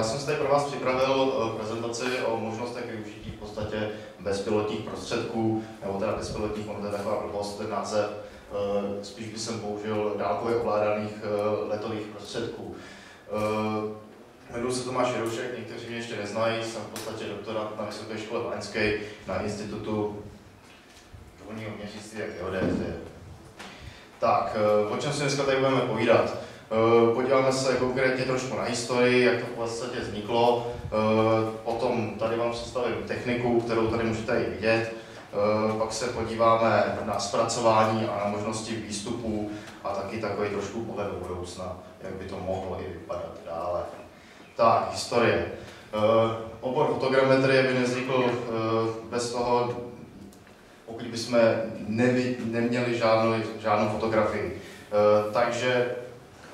já jsem si tady pro vás připravil eh, prezentaci o možnostech využití v podstatě bezpilotních prostředků, nebo teda bezpilotních, ono to je taková blbost, ten název, eh, spíš by jsem použil dálkově ovládaných eh, letových prostředků. Jmenuji se Tomáš Jeroušek, někteří mě ještě neznají, jsem v podstatě doktorant na Vysoké škole Báňské na Institutu důlního měřictví a geodézie. Tak, o čem si dneska tady budeme povídat? Eh, podíváme se konkrétně trošku na historii, jak to v podstatě vzniklo. Eh, potom tady vám představím techniku, kterou tady můžete i vidět. Eh, pak se podíváme na zpracování a na možnosti výstupů a taky takový trošku pohled do budoucna, jak by to mohlo i vypadat dále. Tak, historie. Obor fotogrametrie by nevznikl bez toho, pokud bychom neměli žádnou, žádnou fotografii. Takže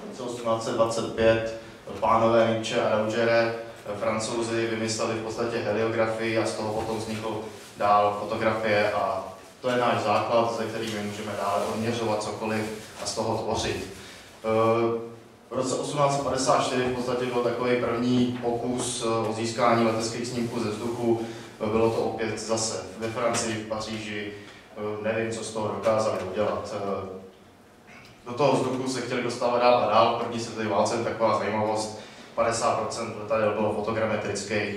roce 1825 pánové Nietzsche a Rougere, francouzi vymysleli v podstatě heliografii a z toho potom vznikl dál fotografie a to je náš základ, ze který my můžeme dále odměřovat cokoliv a z toho tvořit. V roce 1854 v podstatě byl takový první pokus o získání leteckých snímků ze vzduchu. Bylo to opět zase ve Francii, v Paříži. Nevím, co z toho dokázali udělat do toho vzduchu se chtěli dostávat dál a dál. První světový válce taková zajímavost, 50% letadel bylo fotogrametrických,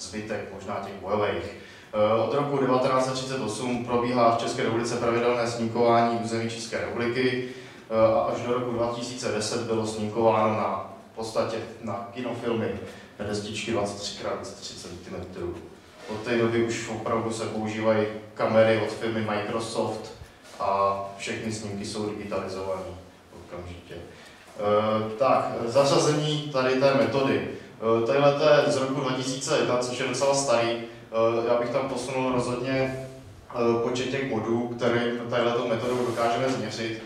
zbytek možná těch bojových. Eh, od roku 1938 probíhá v České republice pravidelné snímkování území České republiky eh, a až do roku 2010 bylo snímkováno na v podstatě na kinofilmy destičky 23x30 cm. Od té doby už opravdu se používají kamery od firmy Microsoft, a všechny snímky jsou digitalizované okamžitě. E, tak, zařazení tady té metody. E, tadyhle je z roku 2001, což je docela starý. E, já bych tam posunul rozhodně e, počet těch bodů, které tadyhle metodou dokážeme změřit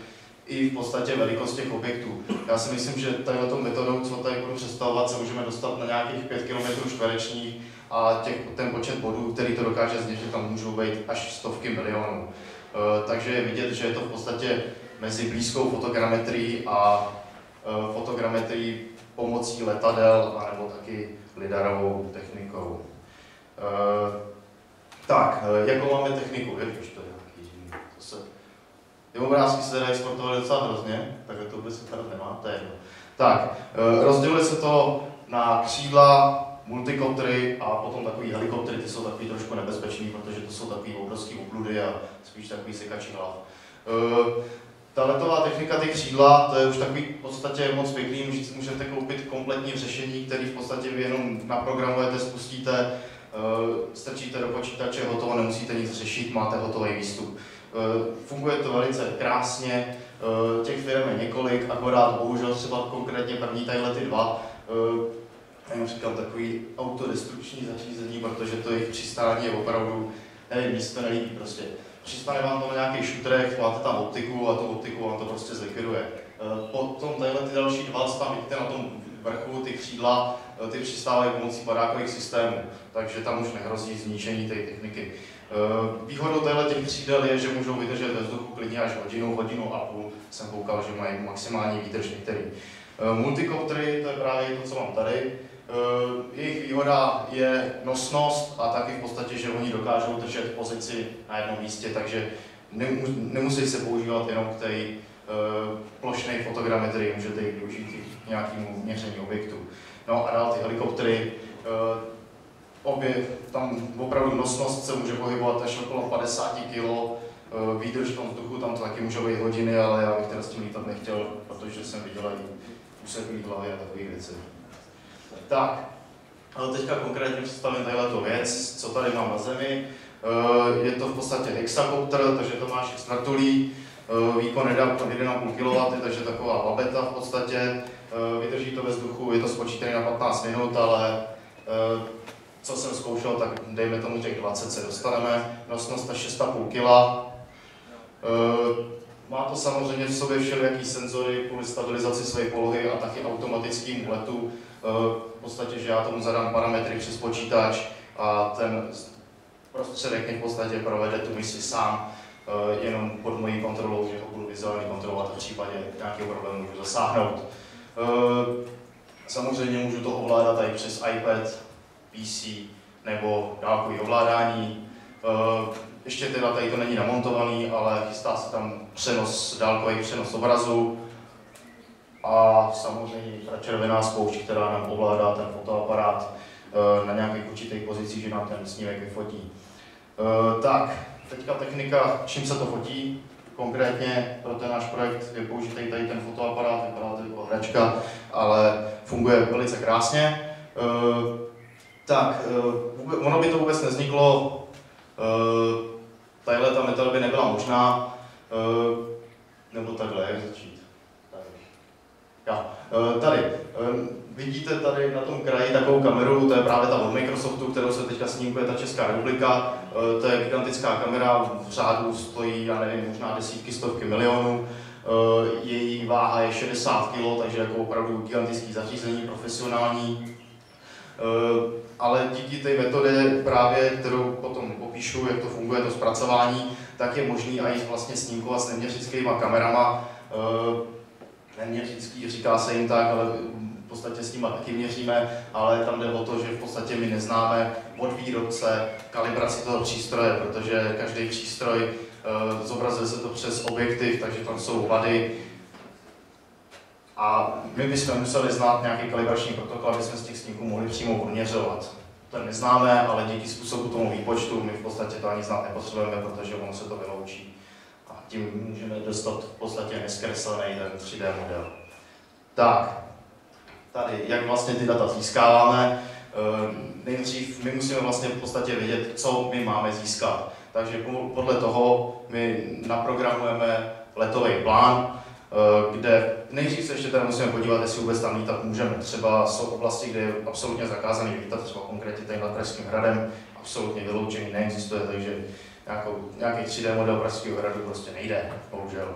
i v podstatě velikost těch objektů. Já si myslím, že tadyhle metodou, co tady budu představovat, se můžeme dostat na nějakých 5 km čtverečních a těch, ten počet bodů, který to dokáže změřit, tam můžou být až stovky milionů. Eh, takže je vidět, že je to v podstatě mezi blízkou fotogrametrií a eh, fotogrametrií pomocí letadel anebo taky lidarovou technikou. Eh, tak, jakou máme techniku? Ježiš, to je nějaký divný. To se... Ty obrázky se dají sportovat docela hrozně, tak to vůbec se tady nemá, to je jedno. Tak, rozděluje se to na křídla, multikoptery a potom takový helikoptery, ty jsou takový trošku nebezpečný, protože to jsou takový obrovský obludy a spíš takový sekačí hlav. Uh, ta letová technika, ty křídla, to je už takový v podstatě moc pěkný, můžete koupit kompletní řešení, který v podstatě vy jenom naprogramujete, spustíte, uh, strčíte do počítače, hotovo, nemusíte nic řešit, máte hotový výstup. Uh, funguje to velice krásně, těch firm je několik, akorát bohužel třeba konkrétně první tadyhle ty dva, já jim říkám takový autodestrukční zařízení, protože to jejich přistání je opravdu, nevím, mně to nelíbí prostě. Přistane vám to na nějakých šutrech, máte tam optiku a tu optiku vám to prostě zlikviduje. Eh, potom tyhle ty další dva, co tam vidíte na tom vrchu, ty křídla, eh, ty přistávají pomocí padákových systémů, takže tam už nehrozí zničení té techniky. Eh, výhodou téhle těch křídel je, že můžou vydržet ve vzduchu klidně až hodinu, hodinu a půl. Jsem koukal, že mají maximální výdrž některý. Multikoptery, to je právě to, co mám tady, jejich výhoda je nosnost a taky v podstatě, že oni dokážou držet pozici na jednom místě, takže nemusí se používat jenom k té eh, plošné fotogrametrii, můžete ji využít k nějakému měření objektu. No a dál ty helikoptery, eh, obě, tam opravdu nosnost se může pohybovat až okolo 50 kg, výdrž v tom vzduchu, tam to taky může být hodiny, ale já bych teda s tím lítat nechtěl, protože jsem viděl i úseklý hlavy a takové věci. Tak, ale teďka konkrétně představím tu věc, co tady mám na zemi. Eh, je to v podstatě hexakopter, takže to má 6 vrtulí, eh, výkon 1,5 kW, takže taková labeta v podstatě. Eh, vydrží to ve vzduchu, je to spočítané na 15 minut, ale co jsem zkoušel, tak dejme tomu těch 20 se dostaneme. Nosnost až 6,5 kg. Má to samozřejmě v sobě všelijaký senzory kvůli stabilizaci své polohy a taky automatickým letu v podstatě, že já tomu zadám parametry přes počítač a ten prostředek v podstatě provede tu misi sám, eh, jenom pod mojí kontrolou, že ho budu vizuálně kontrolovat a v případě nějakého problému můžu zasáhnout. Eh, Samozřejmě můžu to ovládat i přes iPad, PC nebo dálkový ovládání. Eh, ještě teda tady to není namontovaný, ale chystá se tam přenos, dálkový přenos obrazu a samozřejmě ta červená spoušť, která nám ovládá ten fotoaparát eh, na nějakých určitých pozicích, že nám ten snímek vyfotí. Tak, teďka technika, čím se to fotí. Konkrétně pro ten náš projekt je použitý tady ten fotoaparát, vypadá to jako hračka, ale funguje velice krásně. Uh, tak, ono by to vůbec nezniklo, metoda by nebyla možná, nebo takhle, jak začít. Tady. Ja. Tady, vidíte tady na tom kraji takovou kameru, to je právě ta od Microsoftu, kterou se teďka snímkuje ta Česká republika. Eh, to je gigantická kamera, v řádu stojí, já nevím, možná desítky, stovky milionů. Eh, její váha je 60 kg, takže jako opravdu gigantický zařízení, profesionální. Eh, ale díky té metodě právě, kterou potom popíšu, jak to funguje, to zpracování, tak je možný i vlastně snímkovat s neměřickými kamerama. Neměřický říká se jim tak, ale v podstatě s nimi taky měříme, ale tam jde o to, že v podstatě my neznáme od výrobce kalibraci toho přístroje, protože každý přístroj uh, zobrazuje se to přes objektiv, takže tam jsou vady. A my bychom museli znát nějaký kalibrační protokol, aby jsme z těch snímků mohli přímo odměřovat. To neznáme, ale díky způsobu tomu výpočtu my v podstatě to ani znát nepotřebujeme, protože ono se to vyloučí. A tím můžeme dostat v podstatě neskreslený ten 3D model. Tak, tady, jak vlastně ty data získáváme. Eh, nejdřív my musíme vlastně v podstatě vědět, co my máme získat. Takže podle toho my naprogramujeme letový plán, kde nejdřív se ještě teda musíme podívat, jestli vůbec tam lítat můžeme. Třeba jsou oblasti, kde je absolutně zakázaný lítat, třeba konkrétně tady nad Pražským hradem, absolutně vyloučený, neexistuje, takže nějakou, nějaký 3D model Pražského hradu prostě nejde, bohužel.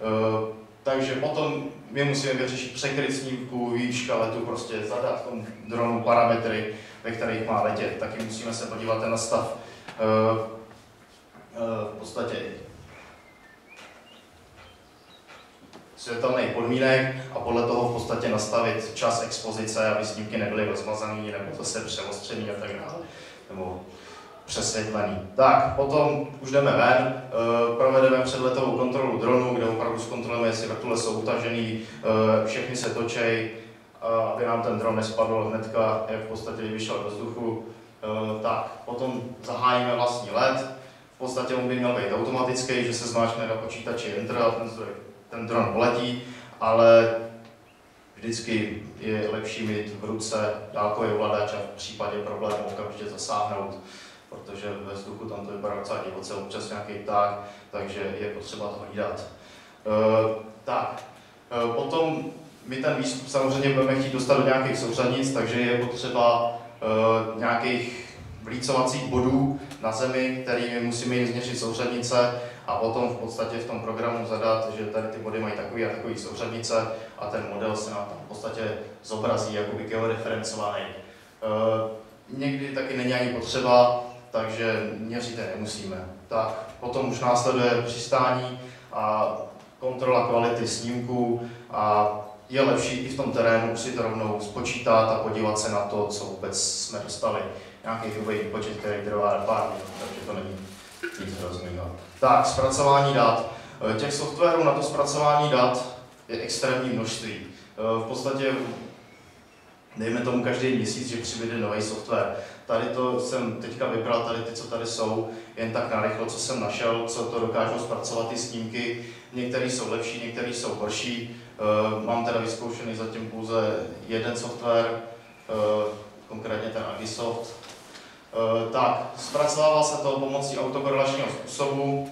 Eh, takže potom my musíme vyřešit překryt snímku, výška letu, prostě zadat tomu dronu parametry, ve kterých má letět. Taky musíme se podívat na stav uh, v podstatě světelných podmínek a podle toho v podstatě nastavit čas expozice, aby snímky nebyly rozmazané nebo zase přeostřený a tak dále. Nebo přesvětlený. Tak, potom už jdeme ven, eh, provedeme předletovou kontrolu dronu, kde opravdu zkontrolujeme, jestli vrtule jsou utažený, eh, všechny se točej, aby nám ten dron nespadl hnedka, jak v podstatě vyšel do vzduchu. Eh, tak, potom zahájíme vlastní let. V podstatě on by měl být automatický, že se zmáčkne na počítači Enter a ten, ten dron poletí, ale vždycky je lepší mít v ruce dálkový ovladač a v případě problému okamžitě zasáhnout protože ve vzduchu tam to vypadá docela divoce, občas nějaký pták, takže je potřeba to hlídat. E, tak, e, potom my ten výstup samozřejmě budeme chtít dostat do nějakých souřadnic, takže je potřeba e, nějakých vlícovacích bodů na zemi, kterými musíme změřit souřadnice a potom v podstatě v tom programu zadat, že tady ty body mají takový a takový souřadnice a ten model se nám tam v podstatě zobrazí jakoby georeferencovaný. E, někdy taky není ani potřeba, takže měříte nemusíme. Tak potom už následuje přistání a kontrola kvality snímků a je lepší i v tom terénu si to rovnou spočítat a podívat se na to, co vůbec jsme dostali. Nějaký hrubý počet, který trvá pár minut, takže to není. Tak, zpracování dat. Těch softwarů na to zpracování dat je extrémní množství. V podstatě dejme tomu každý měsíc, že přibude nový software. Tady to jsem teďka vybral, tady ty, co tady jsou, jen tak narychlo, co jsem našel, co to dokážou zpracovat ty snímky. Některé jsou lepší, některé jsou horší. Uh, mám teda vyzkoušený zatím pouze jeden software, konkrétně ten Agisoft. Uh, tak, zpracovává se to pomocí autokorelačního způsobu.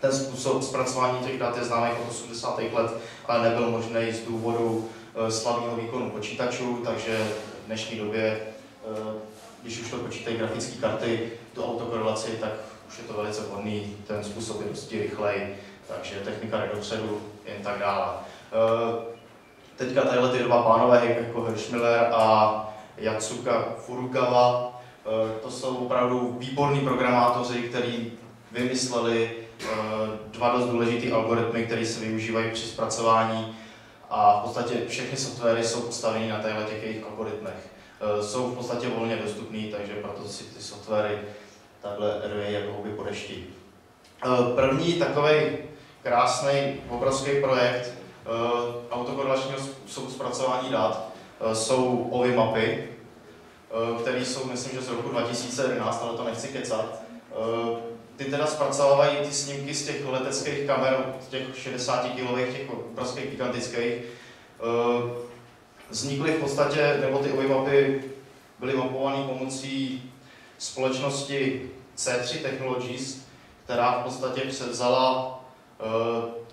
Ten způsob zpracování těch dat je známý od 80. let, ale nebyl možný z důvodu slavného výkonu počítačů, takže v dnešní době když už to počítají grafické karty, tu autokorelaci, tak už je to velice vhodný, ten způsob je dosti rychlej, takže technika jde dopředu, jen tak dále. Eh, teďka tadyhle ty dva pánové, jako Hirschmiller a Yatsuka Furukawa, eh, to jsou opravdu výborní programátoři, kteří vymysleli eh, dva dost důležité algoritmy, které se využívají při zpracování a v podstatě všechny softwary jsou postaveny na těchto těch jejich algoritmech. Jsou v podstatě volně dostupný, takže proto si ty softwary takhle rvějí jako houby po dešti. První takový krásný, obrovský projekt autokorelačního zpracování dat jsou OVI mapy, které jsou, myslím, že z roku 2011, ale to nechci kecat. Ty teda zpracovávají ty snímky z těch leteckých kamer, z těch 60 kg, těch obrovských gigantických. Vznikly v podstatě, nebo ty mapy byly mapované pomocí společnosti C3 Technologies, která v podstatě převzala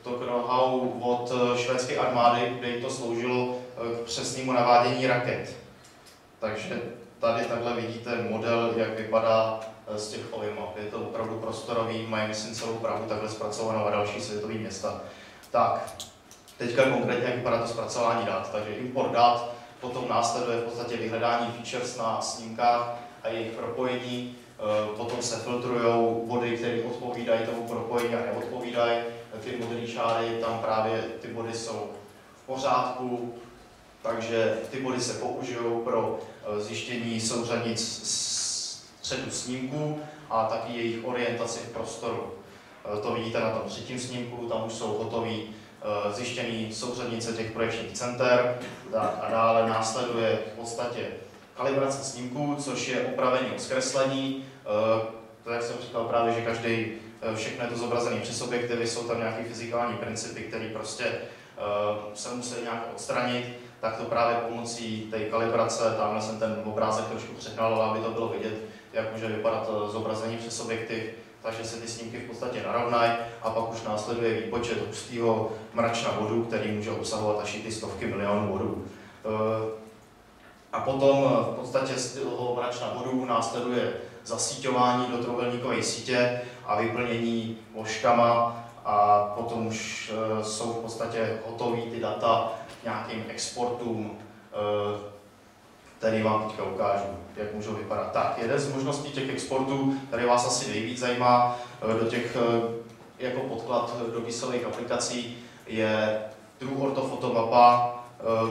to know-how od švédské armády, kde jí to sloužilo k přesnému navádění raket. Takže tady takhle vidíte model, jak vypadá eh, z těch map. Je to opravdu prostorový, mají myslím celou Prahu takhle zpracovanou a další světové města. Tak, teďka konkrétně jak vypadá to zpracování dat. Takže import dat, potom následuje v podstatě vyhledání features na snímkách a jejich propojení, eh, potom se filtrují body, které odpovídají tomu propojení a neodpovídají. Ty modré čáry, tam právě ty body jsou v pořádku, takže ty body se použijou pro eh, zjištění souřadnic středu snímků a taky jejich orientaci v prostoru. Eh, to vidíte na tom třetím snímku, tam už jsou hotové eh, zjištění souřadnice těch projekčních center a dále následuje v podstatě kalibrace snímků, což je upravení zkreslení. To, jak jsem říkal právě, že každý, všechno je to zobrazené přes objektivy, jsou tam nějaké fyzikální principy, které prostě se musí nějak odstranit tak to právě pomocí té kalibrace, tamhle jsem ten obrázek trošku přehnal, aby to bylo vidět, jak může vypadat eh, zobrazení přes objektiv, takže se ty snímky v podstatě narovnají a pak už následuje výpočet hustého mračna vodu, který může obsahovat až i ty stovky milionů vodů. Eh, a potom eh, v podstatě z toho mračna vodu následuje zasíťování do trojuhelníkové sítě a vyplnění voškama a potom už jsou v podstatě hotové ty data nějakým exportům, eh, který vám teďka ukážu, jak můžou vypadat. Tak, jeden z možností těch exportů, který vás asi nejvíc zajímá, eh, do těch eh, jako podklad do výsledných aplikací, je True Orthofoto mapa.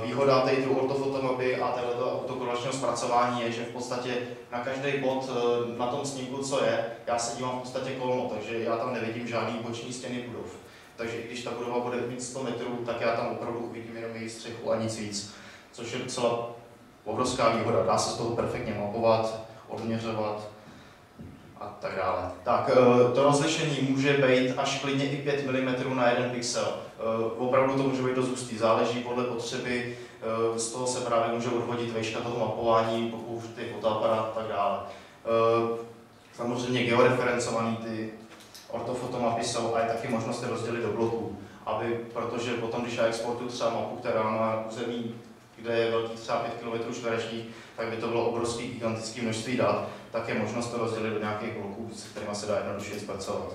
Výhoda té True Orthofoto mapy a tohoto autokorelačního zpracování je, že v podstatě na každý bod na tom snímku, co je, já se dívám v podstatě kolmo, takže já tam nevidím žádný boční stěny budov. Takže když ta budova bude mít 100 metrů, tak já tam opravdu uvidím jenom její střechu a nic víc, což je docela obrovská výhoda. Dá se z toho perfektně mapovat, odměřovat a tak dále. Tak eh, to rozlišení může být až klidně i 5 mm na jeden pixel. Eh, opravdu to může být dost hustý, záleží podle potřeby, eh, z toho se právě může odvodit vejška toho mapování, pokud ty fotoaparát a tak dále. Samozřejmě georeferencovaný ty ortofotomapy jsou a je taky možnost je rozdělit do bloků, aby, protože potom, když já exportuju třeba mapu, která má území, kde je velký třeba 5 km čtverečních, tak by to bylo obrovský gigantický množství dat, tak je možnost to rozdělit do nějakých bloků, se kterými se dá jednoduše zpracovat.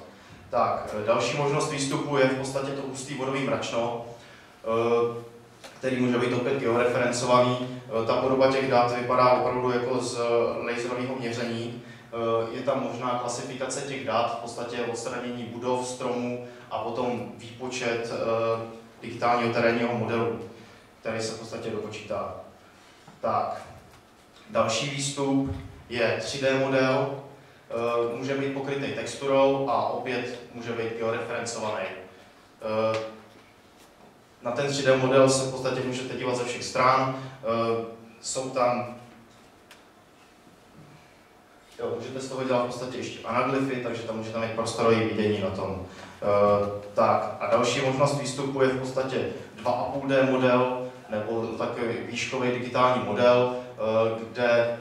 Tak, další možnost výstupu je v podstatě to hustý vodový mračno, eh, který může být opět georeferencovaný. Eh, ta podoba těch dat vypadá opravdu jako z laserového měření, Eh, je tam možná klasifikace těch dat, v podstatě odstranění budov, stromů a potom výpočet eh, digitálního terénního modelu, který se v podstatě dopočítá. Tak, další výstup je 3D model, eh, může být pokrytý texturou a opět může být georeferencovaný. Na ten 3D model se v podstatě můžete dívat ze všech stran. Jsou tam Jo, můžete z toho dělat v podstatě ještě anaglyfy, takže tam můžete mít prostorové vidění na tom. E, tak a další možnost výstupu je v podstatě 2,5D model, nebo takový výškový digitální model, e, kde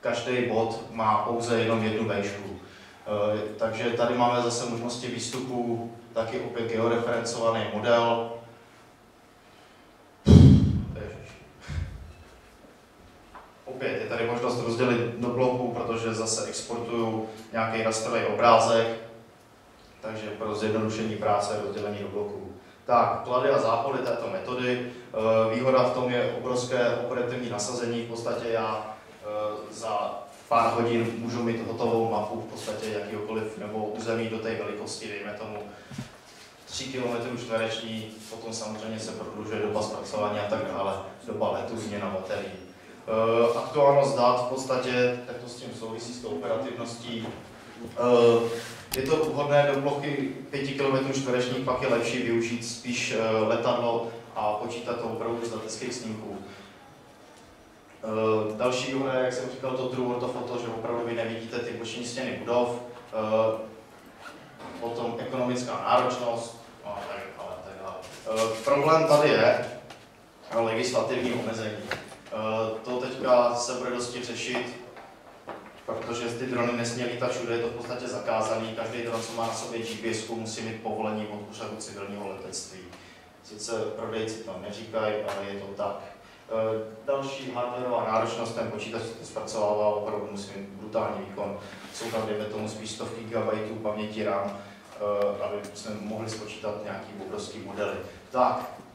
každý bod má pouze jenom jednu výšku. E, takže tady máme zase možnosti výstupu, taky opět georeferencovaný model, opět je tady možnost rozdělit do bloků, protože zase exportuju nějaký rastrový obrázek, takže pro zjednodušení práce rozdělení do bloků. Tak, klady a zápody této metody. Eh, výhoda v tom je obrovské operativní nasazení. V podstatě já eh, za pár hodin můžu mít hotovou mapu v podstatě jakýkoliv nebo území do té velikosti, dejme tomu 3 km čtvereční, potom samozřejmě se prodlužuje doba zpracování a tak dále, doba letu, výměna baterií. Uh, aktuálnost dat v podstatě, tak to s tím souvisí s tou operativností. Uh, je to vhodné do plochy 5 km čtverečních, pak je lepší využít spíš uh, letadlo a počítat to opravdu z leteckých snímků. Další výhoda, jak jsem říkal, to true orthofoto, že opravdu vy nevidíte ty boční stěny budov. Potom ekonomická náročnost, no a tak dále. Tak dále. Problém tady je legislativní omezení. Uh, to teďka se bude dosti řešit, protože ty drony nesmí lítat všude, je to v podstatě zakázaný. Každý dron, co má na sobě GPS, musí mít povolení od úřadu civilního letectví. Sice prodejci to neříkají, ale je to tak. Eh, další hardwareová náročnost, ten počítač to zpracovává, opravdu musí mít brutální výkon. Jsou tam, dejme tomu, spíš stovky gigabajtů paměti RAM, eh, aby jsme mohli spočítat nějaký obrovský modely. Tak, eh,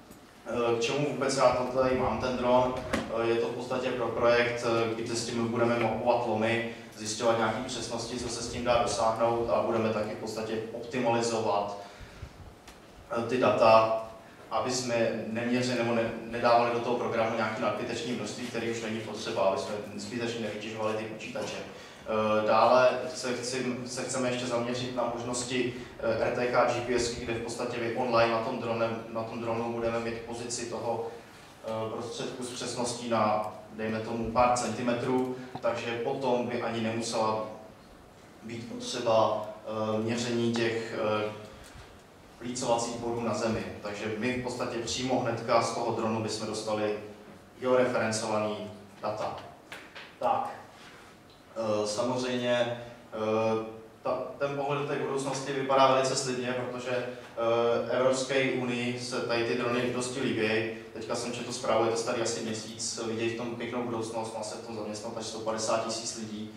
k čemu vůbec já tady mám ten dron? Je to v podstatě pro projekt, kdy s tím budeme mapovat lomy, zjišťovat nějaké přesnosti, co se s tím dá dosáhnout a budeme taky v podstatě optimalizovat ty data aby jsme neměřili nebo ne, nedávali do toho programu nějaké nadbytečné množství, které už není potřeba, aby jsme zbytečně nevytěžovali ty počítače. Eh, dále se, chci, se chceme ještě zaměřit na možnosti eh, RTK GPS, kde v podstatě vy online na tom, dronem, na tom dronu budeme mít pozici toho eh, prostředku s přesností na, dejme tomu, pár centimetrů, takže potom by ani nemusela být potřeba měření těch plícovacích bodů na Zemi. Takže my v podstatě přímo hnedka z toho dronu bychom dostali georeferencovaný data. Samozřejmě e, ta, ten pohled té budoucnosti vypadá velice slibně, protože e, Evropské unii se tady ty drony dosti líbí. Teďka jsem četl zprávu, je to starý asi měsíc, vidějí v tom pěknou budoucnost, má se v tom zaměstnat až 150 tisíc lidí.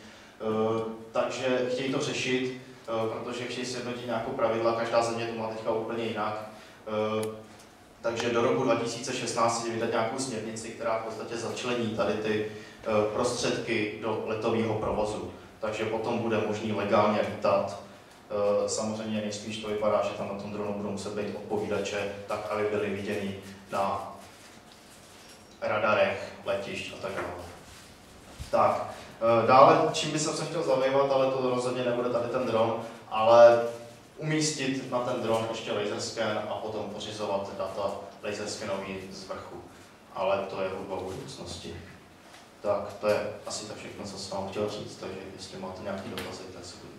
Takže chtějí to řešit, Eh, protože chtějí sjednotit nějakou pravidla, každá země to má teďka úplně jinak. Eh, takže do roku 2016 chtějí vydat nějakou směrnici, která v podstatě začlení tady ty eh, prostředky do letového provozu. Takže potom bude možný legálně lítat. Samozřejmě nejspíš to vypadá, že tam na tom dronu budou muset být odpovídače, tak aby byly viděny na radarech, letišť a tak dále. Tak, Eh, dále, čím bych se chtěl zabývat, ale to rozhodně nebude tady ten dron, ale umístit na ten dron ještě laser scan a potom pořizovat data laser scanový z vrchu. Ale to je hudba budoucnosti. Tak, to je asi tak všechno, co jsem vám chtěl říct, takže jestli máte nějaké dotazy, tak se budu